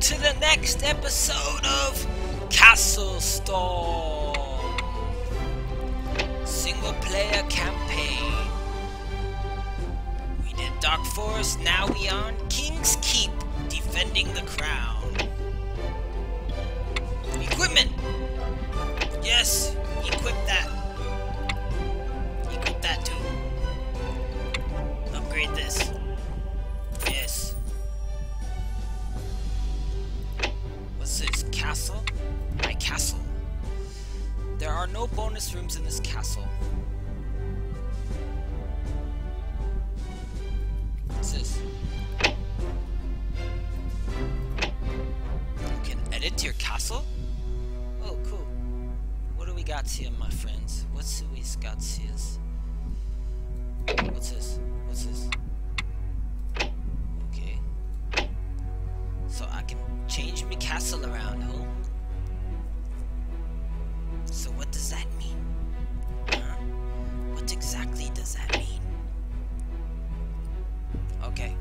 to the next episode of Castle Storm single player campaign. We did Dark Forest, now we on King's Keep, defending the crown. Equipment! Yes, equip that. Here, my friends? What's got here? What's this? What's this? Okay. So I can change my castle around, huh? So what does that mean? Huh? What exactly does that mean? Okay.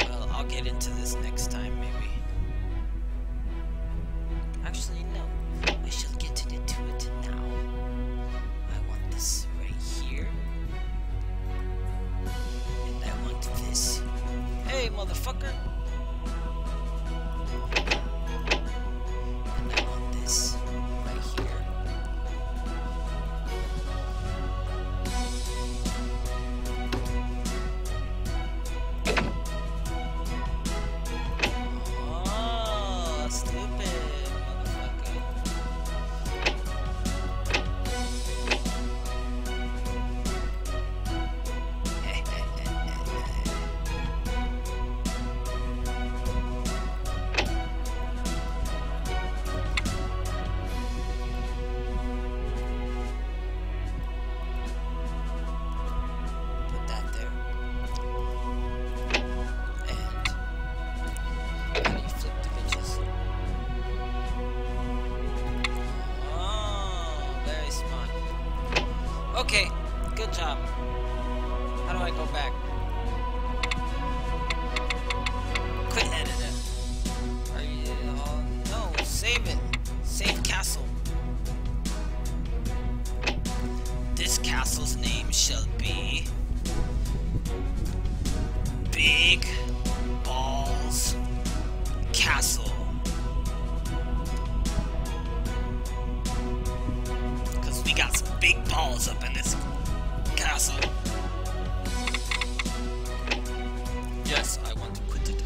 Well, I'll get into this next time, motherfucker! Big Balls Castle. Because we got some big balls up in this castle. Yes, I want to quit it.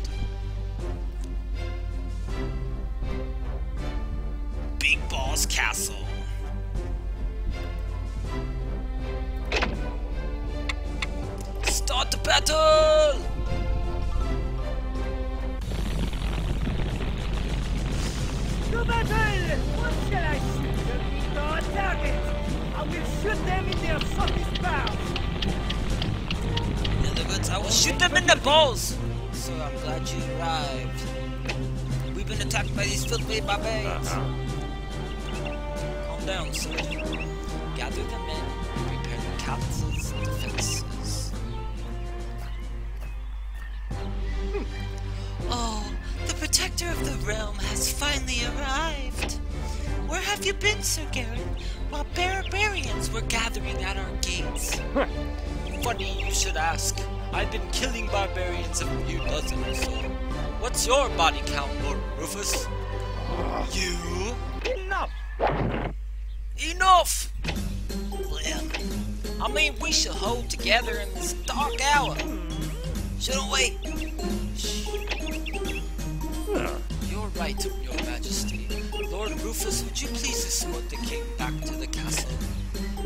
Big Balls Castle. Start the battle! To battle! What shall I shoot? The people or target? I will shoot them in their softest bowels. In other words, I will shoot them in the balls! So I'm glad you arrived. We've been attacked by these filthy barbarians. Calm down, soldier. Gather the men and prepare the castle's defenses. Have you been, Sir Garen? While barbarians were gathering at our gates. Funny you should ask. I've been killing barbarians a few dozen or so. What's your body count, Lord Rufus? You? Enough! Enough! Well, I mean, we should hold together in this dark hour. Shouldn't we? Shh. Hmm. You're right, Your Majesty. Lord Rufus, would you please escort the king back to the castle?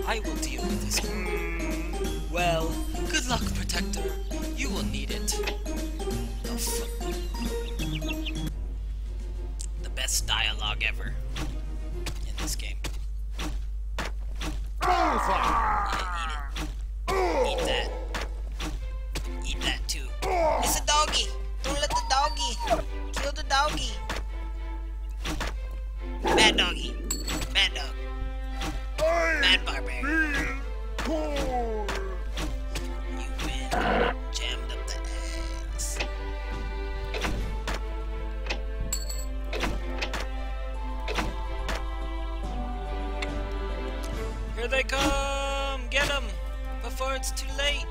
I will deal with this. Hmm, well, good luck, Protector. You will need it. The best dialogue ever in this game. Yeah, Here they come! Get them! Before it's too late!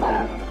forever.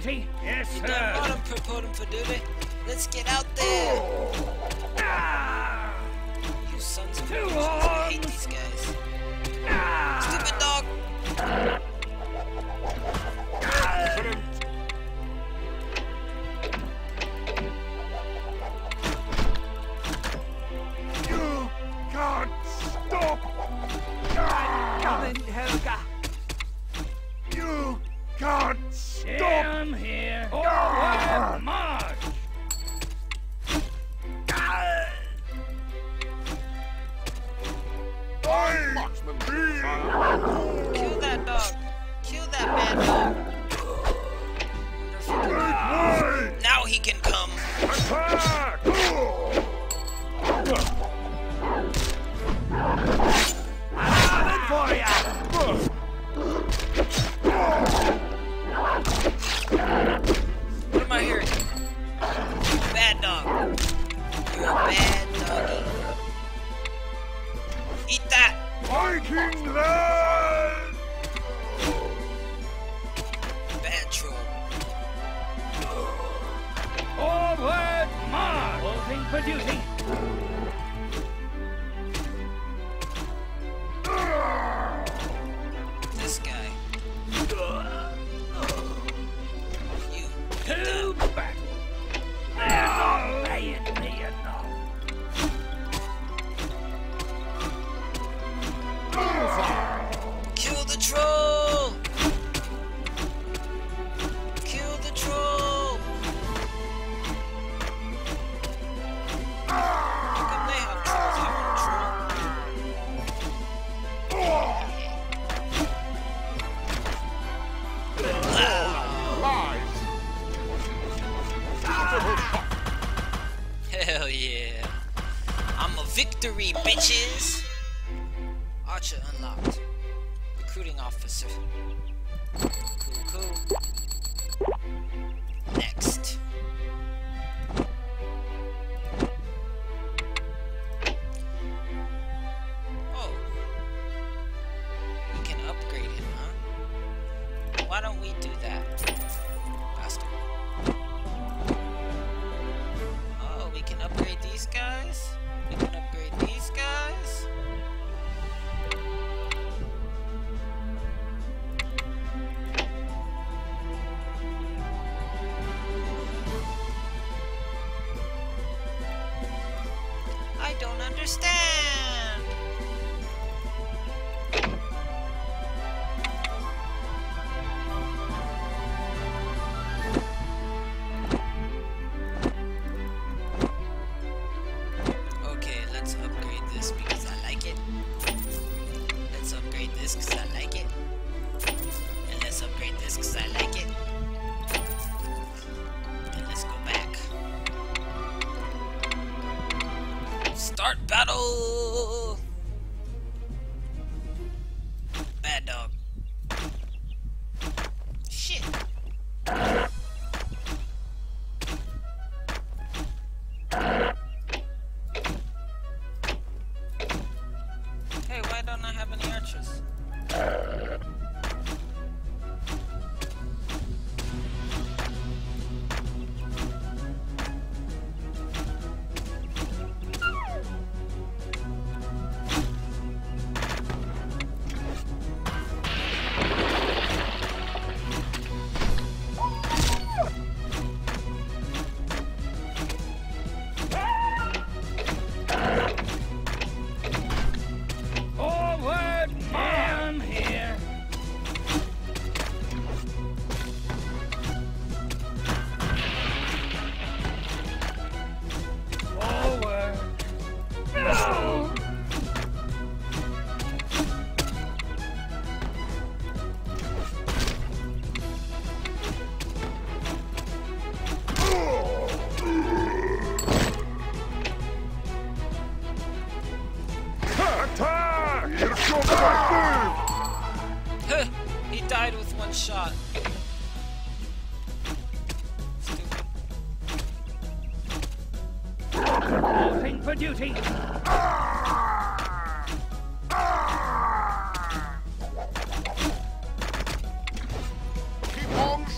duty. Yes, you sir. don't want him for duty. Let's get out there. Ah. You sons of. I hate these guys. Ah. Stupid dog. for duty. recruiting officer. Cool, cool. Next.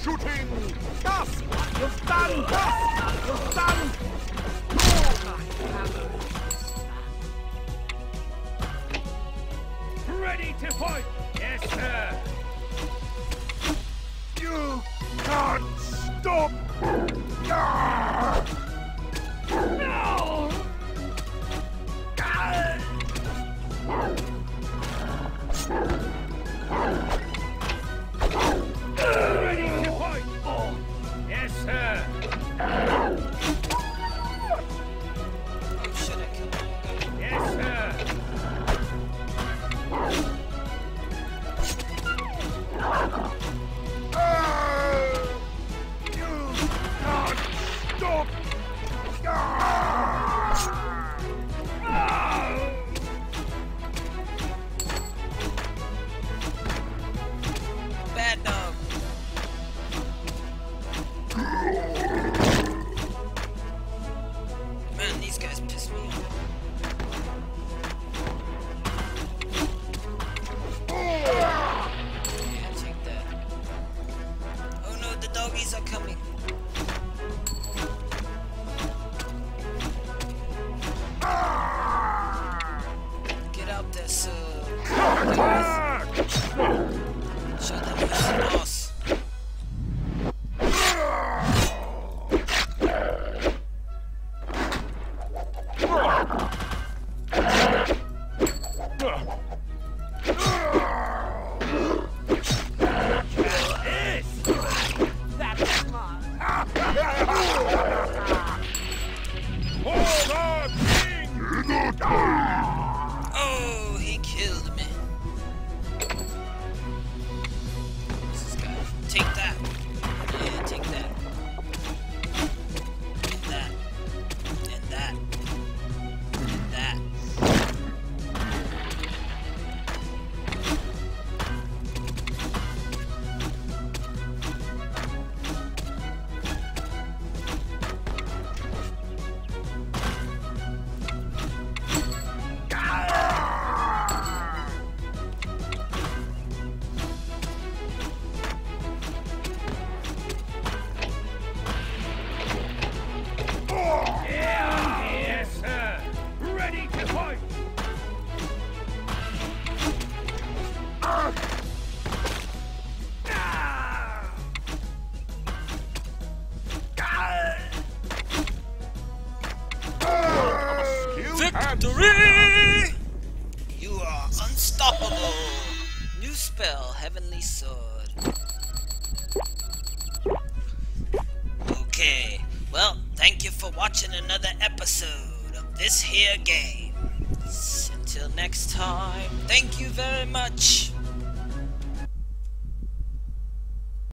shooting! Gas! You stand. done! Gas! You stand. Ready to fight! Yes, sir! You can't stop! victory! You are unstoppable! New spell, Heavenly Sword. Okay, well, thank you for watching another episode of this here game. Until next time, thank you very much.